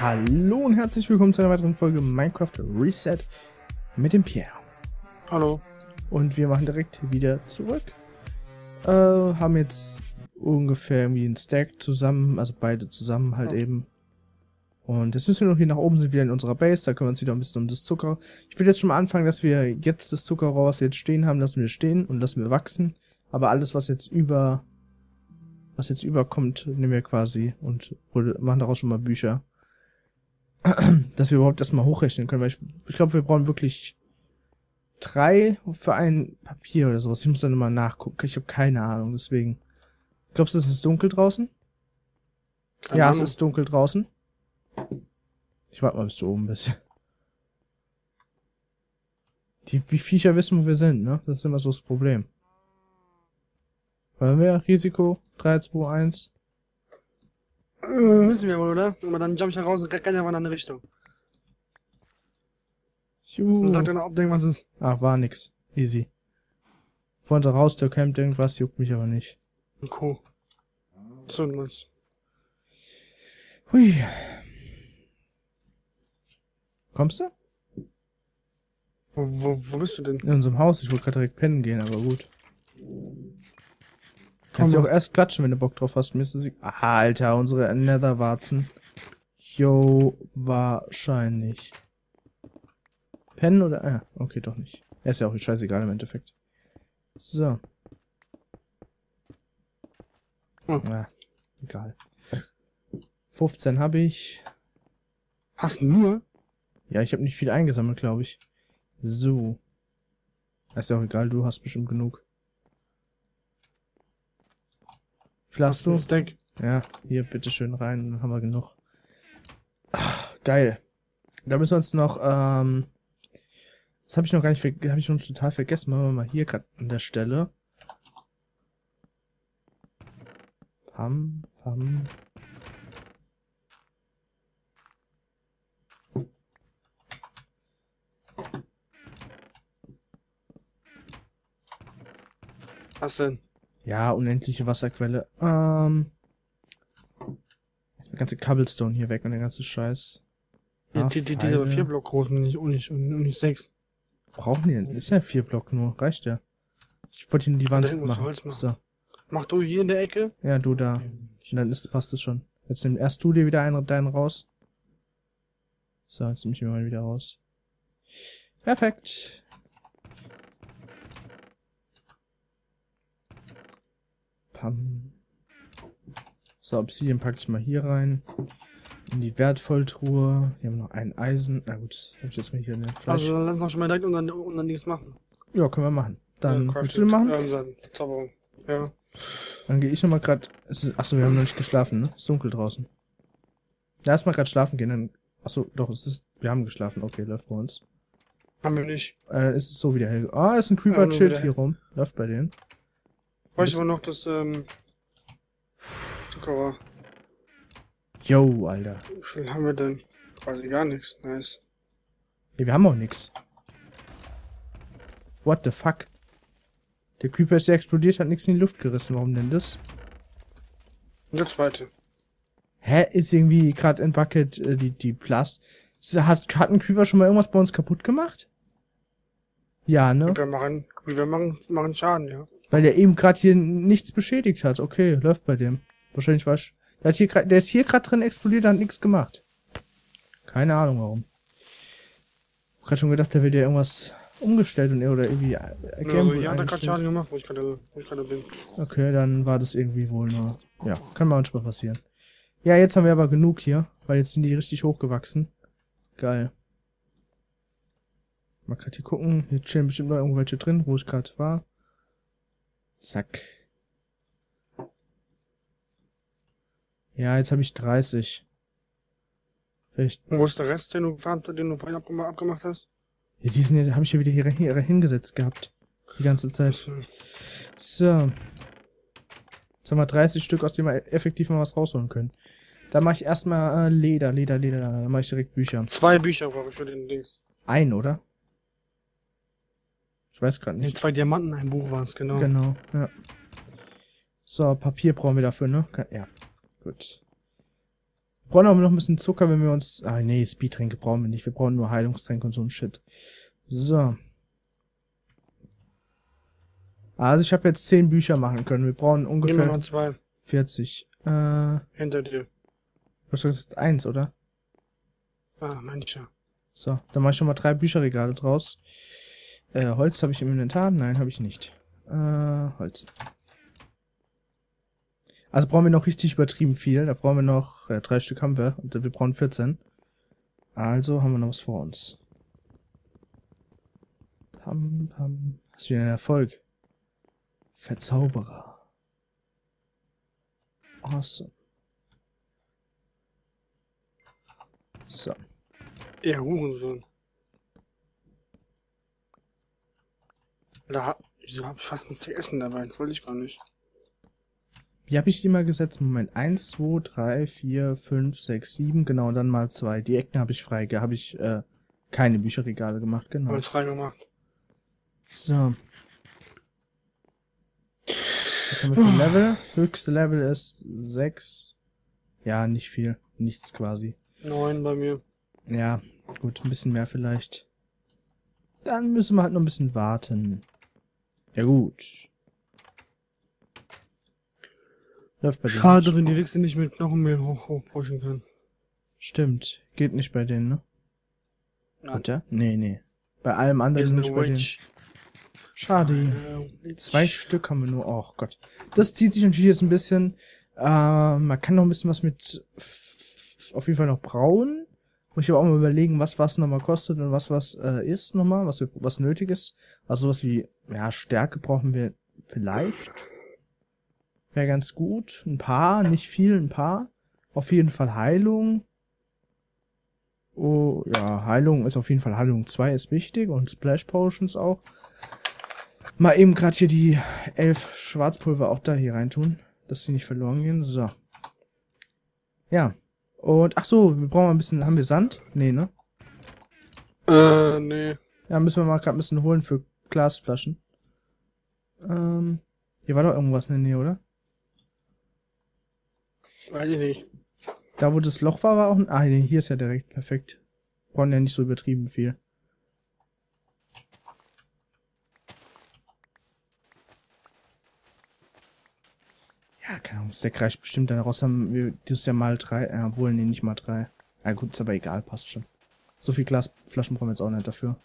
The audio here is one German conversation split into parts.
Hallo und herzlich willkommen zu einer weiteren Folge Minecraft Reset mit dem Pierre. Hallo. Und wir machen direkt wieder zurück. Äh, haben jetzt ungefähr irgendwie einen Stack zusammen, also beide zusammen halt Ja. eben. Und jetzt müssen wir noch hier nach oben, sind wieder in unserer Base, da kümmern wir uns wieder ein bisschen um das Zucker. Ich will jetzt schon mal anfangen, dass wir jetzt das Zuckerrohr, was wir jetzt stehen haben, lassen wir stehen und lassen wir wachsen. Aber alles, was jetzt über, was jetzt überkommt, nehmen wir quasi und machen daraus schon mal Bücher. Dass wir überhaupt erstmal hochrechnen können, weil ich, ich glaube, wir brauchen wirklich drei für ein Papier oder sowas. Ich muss dann immer nachgucken. Ich habe keine Ahnung, deswegen. Glaubst du, es ist dunkel draußen? Keine ja, Ahnung. es ist dunkel draußen. Ich warte mal, bis du oben bist. Die wie Viecher wissen, wo wir sind, ne? Das ist immer so das Problem. Wollen wir? Risiko 3, 2, 1. Äh, Wissen wir wohl, oder? Aber dann jump ich da raus und renn einfach in eine Richtung. Juhu. Und sagt dann, ob irgendwas ist. Ach, war nix. Easy. Vor unserer Haustür campt irgendwas, juckt mich aber nicht. Cool. So, nice. Hui. Kommst du? Wo, wo, wo bist du denn? In unserem Haus. Ich wollte gerade direkt pennen gehen, aber gut. Kannst du auch erst klatschen, wenn du Bock drauf hast. Mir ist das Alter, unsere Netherwarzen. Yo, wahrscheinlich. Pennen oder? Ah, okay, doch nicht. Er ist ja auch scheißegal im Endeffekt. So. Hm. Ah, egal. 15 habe ich. Hast nur? Ja, ich habe nicht viel eingesammelt, glaube ich. So. Ist ja auch egal, du hast bestimmt genug. Wie viel hast du? Stack. Ja, hier, bitteschön rein, dann haben wir genug. Ah, geil. Da müssen wir uns noch, ähm, das habe ich noch gar nicht, habe ich noch total vergessen. Machen wir mal hier gerade an der Stelle. Pam, pam. Was denn? Ja, unendliche Wasserquelle. Ähm. Jetzt der ganze Cobblestone hier weg und der ganze Scheiß. Die, Ah, die, die, aber vier Block groß und nicht, und nicht, und nicht sechs. Brauchen die denn? Ist ja vier Block nur. Reicht ja. Ich wollte ihn die Wand machen. Machen. So. Mach du hier in der Ecke. Ja, du da. Und dann ist, passt es schon. Jetzt nimm erst du dir wieder einen, deinen raus. So, jetzt nehme ich mir mal wieder raus. Perfekt. Pam. So, Obsidian packe ich mal hier rein. In die Wertvolltruhe. Hier haben wir noch ein Eisen. Na gut, habe ich jetzt mal hier in der Flasche. Also dann lass uns schon mal direkt und dann nichts machen. ja, können wir machen. Dann ja, willst du den machen? Ja, dann Zauberung. Ja. Dann gehe ich nochmal gerade. Achso, wir haben noch nicht geschlafen, ne? Ist dunkel draußen. Ja, erstmal gerade schlafen gehen, dann. Achso, doch, es ist. Wir haben geschlafen, okay, läuft bei uns. Haben wir nicht. Äh, ist es so wieder hell. Ah, ist ein Ja, Creeper chillt wieder hier rum. Läuft bei denen. Bräuchte aber noch das, ähm, Zuckerrohr. Yo, Alter. Wie viel haben wir denn? Quasi gar nichts. Nice. Nee, wir haben auch nix. What the fuck? Der Creeper ist ja explodiert, hat nichts in die Luft gerissen. Warum denn das? Und der zweite. Hä? Ist irgendwie gerade in Bucket äh, die, die Plast. Hat, hat ein Creeper schon mal irgendwas bei uns kaputt gemacht? Ja, ne? Wir machen, wir machen, machen Schaden, ja. Weil der eben gerade hier nichts beschädigt hat. Okay, läuft bei dem. Wahrscheinlich war ich. Der, hat hier grad, der ist hier gerade drin explodiert, hat nichts gemacht. Keine Ahnung warum. Ich hab grad schon gedacht, der will dir irgendwas umgestellt und oder irgendwie. Äh, Gameboy ja, hat er gerade. Schaden gemacht, wo ich gerade, wo ich gerade bin. Okay, dann war das irgendwie wohl nur. Ja, kann manchmal passieren. Ja, jetzt haben wir aber genug hier, weil jetzt sind die richtig hochgewachsen. Geil. Mal grad hier gucken. Hier chillen bestimmt noch irgendwelche drin, wo ich gerade war. Zack. Ja, jetzt habe ich 30. Vielleicht. Und wo ist der Rest, den du, den du vorhin abgema- abgemacht hast? Ja, die sind habe ich ja wieder hier, hier hingesetzt gehabt. Die ganze Zeit. So. Jetzt haben wir 30 Stück, aus denen wir effektiv mal was rausholen können. Da mache ich erstmal äh, Leder, Leder, Leder. Da mache ich direkt Bücher. Zwei Bücher brauche ich für den Dings. Ein, oder? Ich weiß gerade Nee, nicht. zwei Diamanten, ein Buch war es, genau. Genau, ja. So, Papier brauchen wir dafür, ne? Ja, gut. brauchen aber noch ein bisschen Zucker, wenn wir uns... Ah, nee, Speedtränke brauchen wir nicht. Wir brauchen nur Heilungstränke und so ein Shit. So. Also ich habe jetzt 10 Bücher machen können. Wir brauchen Gehen wir ungefähr noch zwei. 40. Äh, Hinter dir. du hast gesagt, eins, oder? Ah, mancher. So, dann mache ich schon mal drei Bücherregale draus. Äh, Holz habe ich im Inventar? Nein, habe ich nicht. Äh, Holz. Also brauchen wir noch richtig übertrieben viel. Da brauchen wir noch, äh, drei Stück haben wir. Und wir brauchen 14. Also haben wir noch was vor uns. Pam, pam. Ist wieder ein Erfolg. Verzauberer. Awesome. So. Ja, Hurensohn. Da hab, wieso hab ich fast ein Steak Essen dabei? Das wollte ich gar nicht. Wie habe ich die mal gesetzt? Moment. 1, 2, 3, 4, 5, 6, 7. Genau, und dann mal 2. Die Ecken habe ich frei. Da habe ich äh, keine Bücherregale gemacht. Genau. Hab ich frei gemacht. So. Was haben wir für ein Level? Höchste Level ist 6. Ja, nicht viel. Nichts quasi. Neun bei mir. Ja, gut, ein bisschen mehr vielleicht. Dann müssen wir halt noch ein bisschen warten. Ja gut. Läuft bei denen. Schade, wenn die Wichse nicht mit Knochenmehl hoch, hochpushen können. Stimmt. Geht nicht bei denen, ne? Nein. Oder? Nee, nee. Bei allem anderen nicht bei denen. Schade. Witch. Zwei Stück haben wir nur. Oh Gott. Das zieht sich natürlich jetzt ein bisschen. Äh, man kann noch ein bisschen was mit auf jeden Fall noch brauen. Muss ich aber auch mal überlegen, was was nochmal kostet und was was äh, ist nochmal, was was nötig ist. Also sowas wie, ja, Stärke brauchen wir vielleicht. Wäre ganz gut. Ein paar, nicht viel, ein paar. Auf jeden Fall Heilung. Oh, ja, Heilung ist auf jeden Fall Heilung 2 ist wichtig und Splash Potions auch. Mal eben gerade hier die elf Schwarzpulver auch da hier reintun, dass sie nicht verloren gehen. So. Ja. Und, ach so, wir brauchen mal ein bisschen, haben wir Sand? Nee, ne? Äh, nee. Ja, müssen wir mal gerade ein bisschen holen für Glasflaschen. Ähm, hier war doch irgendwas in der Nähe, oder? Weiß ich nicht. Da, wo das Loch war, war auch ein, ah, nee, hier ist ja direkt, perfekt. Brauchen ja nicht so übertrieben viel. Ja, keine Ahnung, Stack reicht bestimmt. Daraus haben wir dieses Jahr mal drei, äh, obwohl, nee, nicht mal drei. Ja gut, ist aber egal, passt schon. So viel Glasflaschen brauchen wir jetzt auch nicht dafür.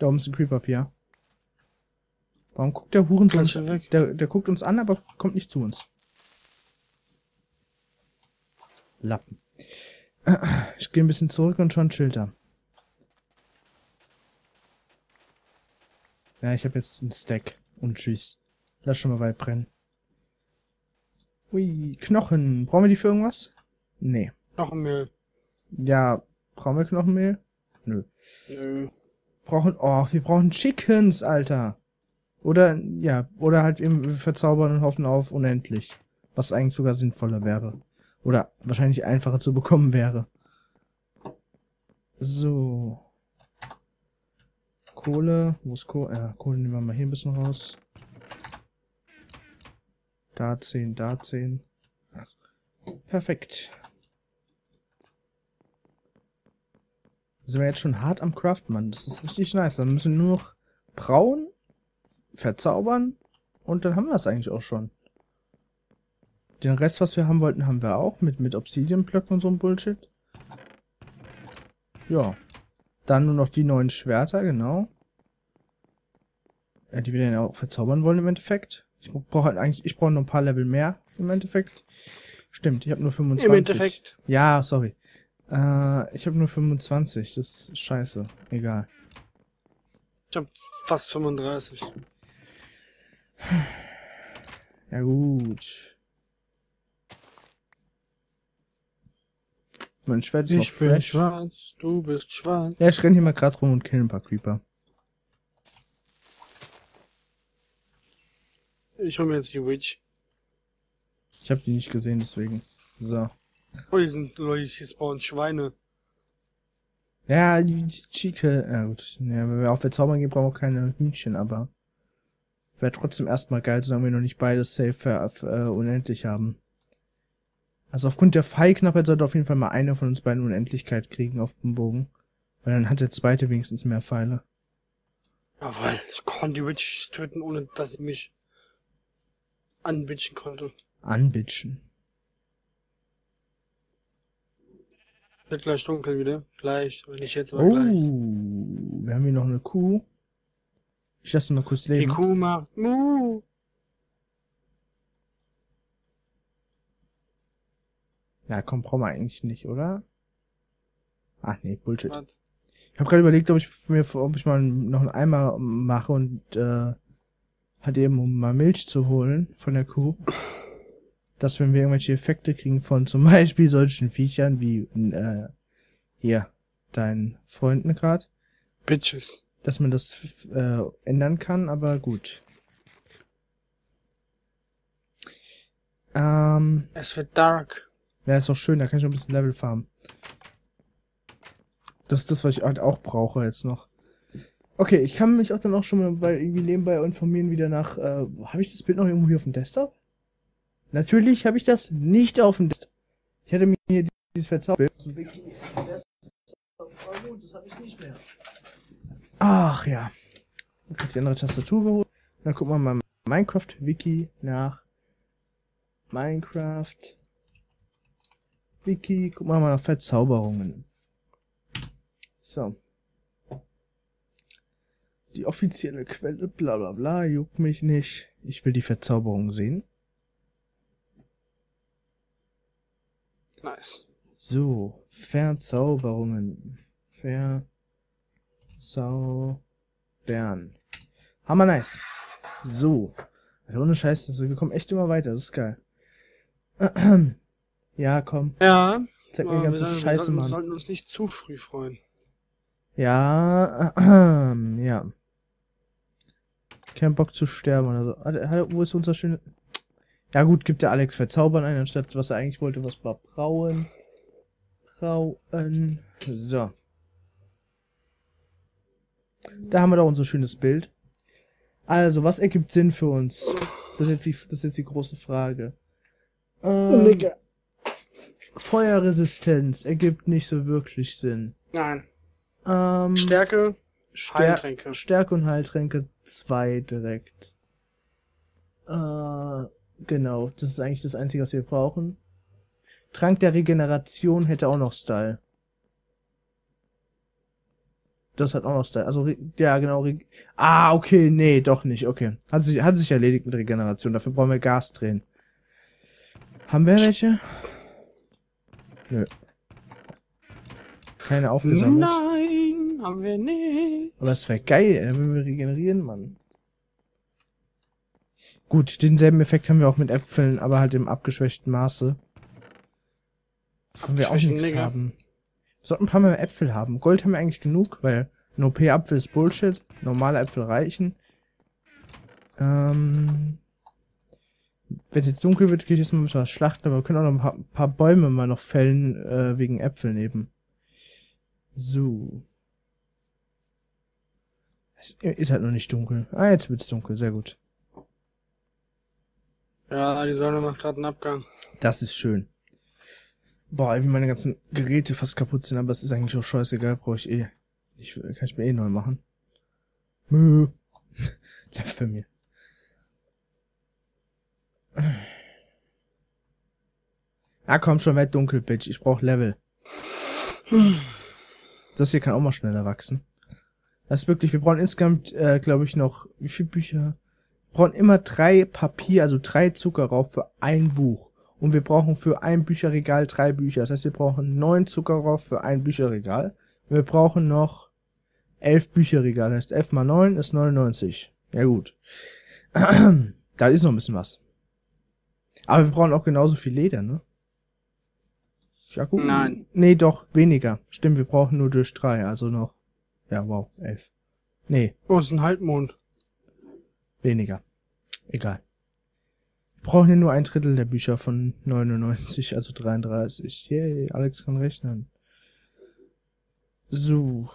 Da oben ist ein Creeper Pierre. Warum guckt der Hurensohn? Schön weg. Der, der guckt uns an, aber kommt nicht zu uns. Lappen. Ich gehe ein bisschen zurück und schon chillt er. Ja, ich habe jetzt einen Stack und tschüss. Lass schon mal weit brennen. Ui, Knochen. Brauchen wir die für irgendwas? Nee. Knochenmehl. Ja, brauchen wir Knochenmehl? Nö. Nö. Brauchen, oh, wir brauchen Chickens, Alter. Oder, ja, oder halt eben verzaubern und hoffen auf unendlich. Was eigentlich sogar sinnvoller wäre. Oder wahrscheinlich einfacher zu bekommen wäre. So. Kohle, wo ist Kohle? Ja, Kohle nehmen wir mal hier ein bisschen raus. Da 10, da 10. Perfekt. Sind wir jetzt schon hart am Craften, Mann. Das ist richtig nice. Dann müssen wir nur noch brauen, verzaubern und dann haben wir es eigentlich auch schon. Den Rest, was wir haben wollten, haben wir auch mit, mit Obsidian-Blöcken und so ein Bullshit. Ja. Dann nur noch die neuen Schwerter, genau. Ja, die wir dann auch verzaubern wollen im Endeffekt. Ich brauche halt eigentlich, ich brauche noch ein paar Level mehr im Endeffekt. Stimmt, ich habe nur 25. Im Endeffekt. Ja, sorry. Äh, ich habe nur 25. Das ist scheiße. Egal. Ich hab fast 35. Ja gut. Mein Schwert ist noch Ich bin schwarz, du bist schwarz. Ja, ich renn hier mal gerade rum und kill ein paar Creeper. Ich hol mir jetzt die Witch. Ich habe die nicht gesehen, deswegen. So. Oh, die sind Leute, hier spawnen Schweine. Ja, die, Chique. Ja gut. Ja, wenn wir auf der Zaubern gehen, brauchen wir keine Hühnchen, aber. Wäre trotzdem erstmal geil, solange wir noch nicht beides safe äh, äh, unendlich haben. Also aufgrund der Pfeilknappheit sollte auf jeden Fall mal einer von uns beiden Unendlichkeit kriegen auf dem Bogen. Weil dann hat der zweite wenigstens mehr Pfeile. Jawohl, ich konnte die Witch töten, ohne dass ich mich anbitchen konnte. Anbitchen. Wird gleich dunkel wieder. Gleich, wenn nicht jetzt, aber Oh, gleich. wir haben hier noch eine Kuh. Ich lasse mal kurz Die leben. Kuh macht Mu. Ja, komm, brauchen wir eigentlich nicht, oder? Ach nee, Bullshit. Was? Ich habe gerade überlegt, ob ich mir, ob ich mal noch einen Eimer mache und äh, halt eben, um mal Milch zu holen von der Kuh. Dass wenn wir irgendwelche Effekte kriegen von zum Beispiel solchen Viechern wie äh, hier deinen Freunden gerade, Bitches. dass man das äh, ändern kann, aber gut. Ähm, Es wird dark. ja, ist doch schön, da kann ich noch ein bisschen Level farmen. Das ist das, was ich halt auch brauche jetzt noch. Okay, ich kann mich auch dann auch schon mal weil irgendwie nebenbei informieren wieder nach. Äh, habe ich das Bild noch irgendwo hier auf dem Desktop? Natürlich habe ich das nicht auf dem Desktop. Ich hatte mir hier dieses Verzauberbild. Ach ja. Ich habe die andere Tastatur geholt. Dann gucken wir mal Minecraft-Wiki nach Minecraft. Wiki, gucken wir mal nach Verzauberungen. So. Die offizielle Quelle, bla bla bla, juckt mich nicht. Ich will die Verzauberung sehen. Nice. So, Verzauberungen. Verzaubern. Hammer nice. So. Ohne Scheiß, also wir kommen echt immer weiter, das ist geil. Ja, komm, Ja. zeig mir die ganze wir, Scheiße, sollten, wir Mann. sollten uns nicht zu früh freuen. Ja, ja. Kein Bock zu sterben oder so. Wo ist unser schöne... Ja gut, gibt der Alex Verzaubern ein, anstatt was er eigentlich wollte, was war Brauen. Brauen. So. Da haben wir doch unser schönes Bild. Also, was ergibt Sinn für uns? Das ist jetzt die, das ist jetzt die große Frage. Ähm, Feuerresistenz ergibt nicht so wirklich Sinn. Nein. Ähm, Stärke, Stär Heiltränke. Stärke und Heiltränke 2 direkt. Äh, genau, das ist eigentlich das Einzige, was wir brauchen. Trank der Regeneration hätte auch noch Style. Das hat auch noch Style. Also, ja, genau. Re ah, okay, nee, doch nicht. Okay. Hat sich, hat sich erledigt mit Regeneration. Dafür brauchen wir Gas drehen. Haben wir welche? Nö. Keine aufgesammelt. Nein, haben wir nicht. Aber es wäre geil, wenn wir regenerieren, Mann. Gut, denselben Effekt haben wir auch mit Äpfeln, aber halt im abgeschwächten Maße. Wovon wir auch nichts Nigger. haben. Wir sollten ein paar mehr Äpfel haben. Gold haben wir eigentlich genug, weil ein OP-Apfel ist Bullshit. Normale Äpfel reichen. Ähm, wenn es jetzt dunkel wird, ich jetzt mal mit was schlachten, aber wir können auch noch ein paar, ein paar Bäume mal noch fällen, äh, wegen Äpfeln eben. So. Es ist halt noch nicht dunkel. Ah, jetzt wird's dunkel. Sehr gut. Ja, die Sonne macht gerade einen Abgang. Das ist schön. Boah, wie meine ganzen Geräte fast kaputt sind, aber es ist eigentlich auch scheißegal, brauche ich eh. Ich, kann ich mir eh neu machen. Mö. Läuft bei mir. Ah, komm schon, werd dunkel, Bitch. Ich brauch Level. Das hier kann auch mal schneller wachsen. Das ist wirklich, wir brauchen insgesamt, äh, glaube ich, noch, wie viele Bücher? Wir brauchen immer drei Papier, also drei Zuckerrauf für ein Buch. Und wir brauchen für ein Bücherregal drei Bücher. Das heißt, wir brauchen neun Zuckerrauf für ein Bücherregal. Und wir brauchen noch elf Bücherregal. Das heißt, elf mal neun ist 99. Ja gut. da ist noch ein bisschen was. Aber wir brauchen auch genauso viel Leder, ne? Ja gut. Nein. Nee, doch, weniger. Stimmt, wir brauchen nur durch drei, also noch. Ja, wow, elf. Nee, Oh, es ist ein Halbmond. Weniger. Egal. Wir brauchen ja nur ein Drittel der Bücher von 99, also 33. Yay, Alex kann rechnen. So.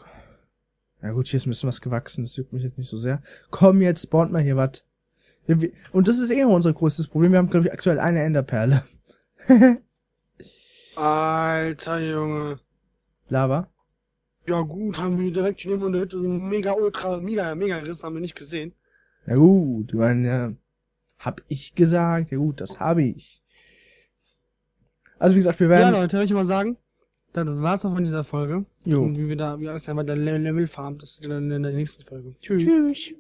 Ja gut, hier ist ein bisschen was gewachsen, das juckt mich jetzt nicht so sehr. Komm, jetzt spawnt mal hier was. Und das ist eh unser größtes Problem. Wir haben, glaube ich, aktuell eine Enderperle. Alter Junge. Lava? Ja gut, haben wir direkt hier neben der Hütte so einen mega ultra, mega, mega Riss, haben wir nicht gesehen. Ja gut, ich meine, ja, hab ich gesagt. Ja gut, das habe ich. Also wie gesagt, wir Ja werden... Leute, soll ich mal sagen? Das war's auch von dieser Folge. jo. Und wie wir da, wie alles der Level farmt, das ist dann in der nächsten Folge. Tschüss. Tschüss.